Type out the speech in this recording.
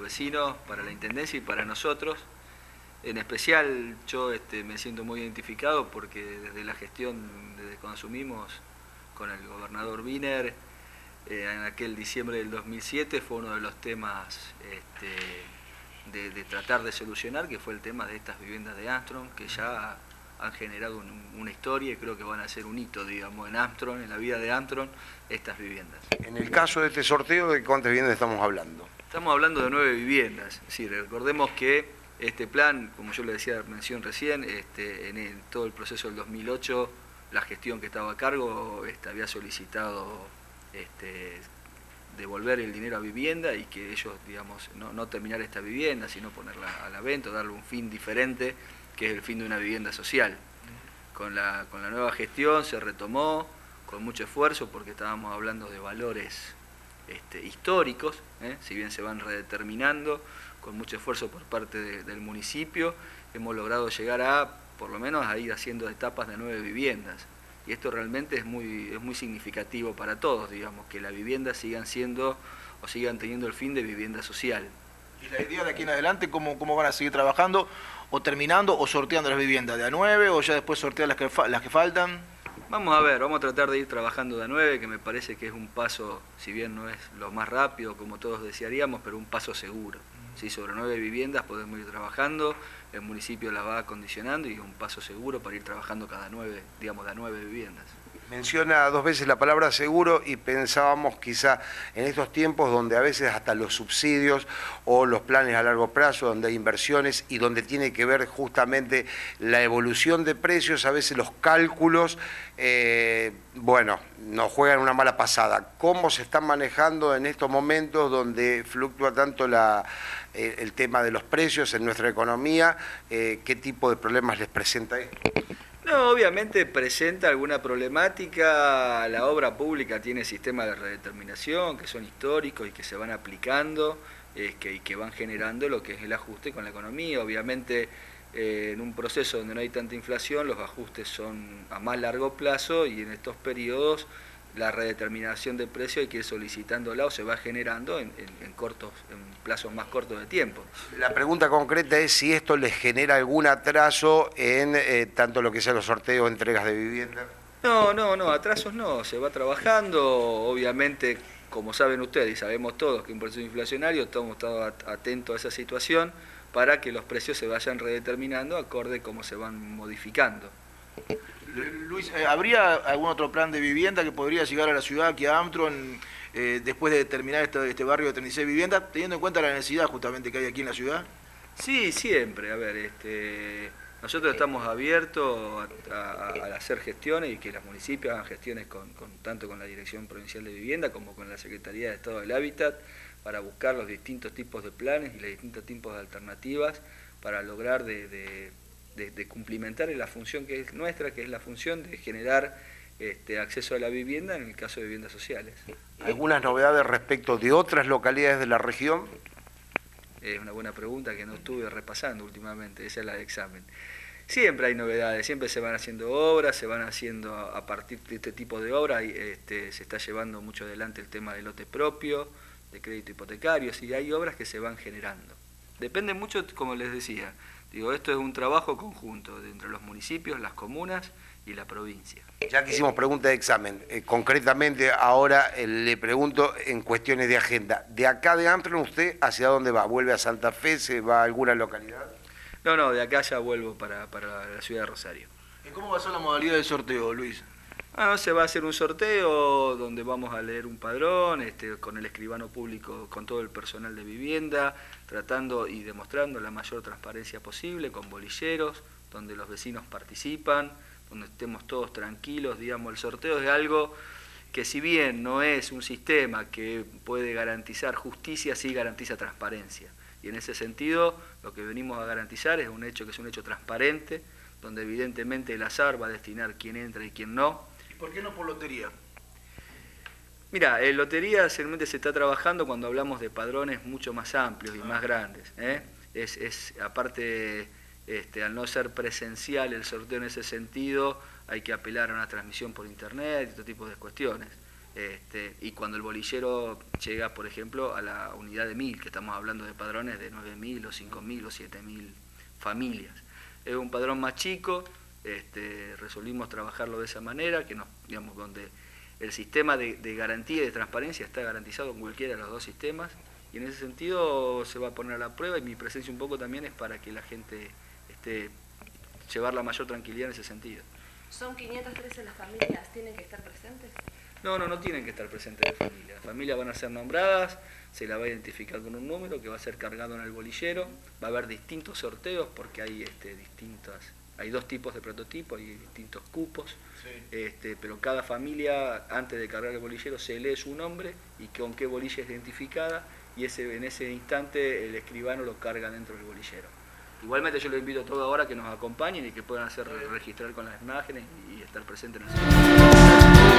vecinos, para la Intendencia y para nosotros. En especial yo este, me siento muy identificado porque desde la gestión, desde cuando asumimos con el gobernador Wiener, eh, en aquel diciembre del 2007 fue uno de los temas este, de, tratar de solucionar, que fue el tema de estas viviendas de Armstrong, que ya han generado una historia y creo que van a ser un hito, digamos, en Armstrong, en la vida de Armstrong, estas viviendas. En el caso de este sorteo, ¿de cuántas viviendas estamos hablando? Estamos hablando de nueve viviendas. Sí, recordemos que este plan, como yo le decía, mención recién, este, en todo el proceso del 2008, la gestión que estaba a cargo este, había solicitado este, devolver el dinero a vivienda y que ellos, digamos, no, terminar esta vivienda, sino ponerla a la venta, darle un fin diferente, que es el fin de una vivienda social. Con la, con la nueva gestión se retomó con mucho esfuerzo porque estábamos hablando de valores este, históricos, ¿eh? si bien se van redeterminando, con mucho esfuerzo por parte del municipio, hemos logrado llegar a, por lo menos, a ir haciendo etapas de nueve viviendas. Y esto realmente es muy, es muy significativo para todos, digamos, que las viviendas sigan siendo o sigan teniendo el fin de vivienda social. ¿Y la idea de aquí en adelante cómo, cómo van a seguir trabajando? ¿O terminando o sorteando las viviendas de a nueve o ya después sortear las que, las que faltan? Vamos a ver, vamos a tratar de ir trabajando de a nueve, que me parece que es un paso, si bien no es lo más rápido como todos desearíamos, pero un paso seguro. ¿sí? sobre nueve viviendas podemos ir trabajando, el municipio las va acondicionando y un paso seguro para ir trabajando cada nueve, digamos, de nueve viviendas. Menciona dos veces la palabra seguro y pensábamos quizá en estos tiempos donde a veces hasta los subsidios o los planes a largo plazo, donde hay inversiones y donde tiene que ver justamente la evolución de precios, a veces los cálculos, eh, bueno, nos juegan una mala pasada. ¿Cómo se están manejando en estos momentos donde fluctúa tanto la, eh, el tema de los precios en nuestra economía? Eh, ¿Qué tipo de problemas les presenta esto? No, obviamente presenta alguna problemática, la obra pública tiene sistemas de redeterminación que son históricos y que se van aplicando que, y que van generando lo que es el ajuste con la economía. Obviamente eh, en un proceso donde no hay tanta inflación los ajustes son a más largo plazo y en estos periodos la redeterminación de precio hay que ir solicitándola o se va generando en, cortos, en plazos más cortos de tiempo. La pregunta concreta es si esto les genera algún atraso en eh, tanto lo que sea los sorteos, entregas de vivienda. No, no, no, atrasos no, se va trabajando, obviamente, como saben ustedes y sabemos todos que un proceso inflacionario, todos hemos estado atentos a esa situación para que los precios se vayan redeterminando acorde a cómo se van modificando. Luis, eh, ¿habría algún otro plan de vivienda que podría llegar a la ciudad, aquí a Amtron, eh, después de terminar este, este, barrio de 36 viviendas, teniendo en cuenta la necesidad justamente que hay aquí en la ciudad? Sí, siempre. A ver, este, nosotros estamos abiertos a, hacer gestiones y que los municipios hagan gestiones con, tanto con la Dirección Provincial de Vivienda como con la Secretaría de Estado del Hábitat para buscar los distintos tipos de planes y los distintos tipos de alternativas para lograr de de, cumplimentar la función que es nuestra, que es la función de generar este, acceso a la vivienda en el caso de viviendas sociales. ¿Algunas novedades respecto de otras localidades de la región? Es una buena pregunta que no estuve repasando últimamente, esa es la de examen. Siempre hay novedades, siempre se van haciendo obras, se van haciendo a partir de este tipo de obras, este, se está llevando mucho adelante el tema del lote propio, de crédito hipotecario, y hay obras que se van generando. Depende mucho, como les decía, Digo, esto es un trabajo conjunto entre los municipios, las comunas y la provincia. Ya que hicimos pregunta de examen, eh, concretamente ahora eh, le pregunto en cuestiones de agenda. ¿De acá de Amsterdam usted hacia dónde va? ¿Vuelve a Santa Fe? ¿Se va a alguna localidad? No, no, de acá ya vuelvo para, la ciudad de Rosario. ¿Y cómo va a ser la modalidad del sorteo, Luis? Ah, se va a hacer un sorteo donde vamos a leer un padrón este, con el escribano público, con todo el personal de vivienda, tratando y demostrando la mayor transparencia posible, con bolilleros, donde los vecinos participan, donde estemos todos tranquilos, digamos, el sorteo es algo que si bien no es un sistema que puede garantizar justicia, sí garantiza transparencia. Y en ese sentido, lo que venimos a garantizar es un hecho que es un hecho transparente, donde evidentemente el azar va a destinar quién entra y quién no, ¿Por qué no por lotería? Mira, en lotería realmente se está trabajando cuando hablamos de padrones mucho más amplios y más grandes. ¿eh? Es, aparte, este, al no ser presencial el sorteo en ese sentido, hay que apelar a una transmisión por internet y todo tipo de cuestiones. Este, y cuando el bolillero llega, por ejemplo, a la unidad de 1000, que estamos hablando de padrones de 9000 o 5000 o 7000 familias. Es un padrón más chico, este, resolvimos trabajarlo de esa manera, que nos, digamos, donde el sistema de, garantía y de transparencia está garantizado en cualquiera de los dos sistemas, y en ese sentido se va a poner a la prueba, y mi presencia un poco también es para que la gente esté, llevar la mayor tranquilidad en ese sentido. ¿Son 513 las familias? ¿Tienen que estar presentes? No, no, no tienen que estar presentes las familias. Las familias van a ser nombradas, se la va a identificar con un número que va a ser cargado en el bolillero, va a haber distintos sorteos porque hay este, distintas, hay dos tipos de prototipos, hay distintos cupos, este, pero cada familia antes de cargar el bolillero se lee su nombre y con qué bolilla es identificada y ese, en ese instante el escribano lo carga dentro del bolillero. Igualmente yo les invito a todos ahora que nos acompañen y que puedan hacer registrar con las imágenes y estar presentes en el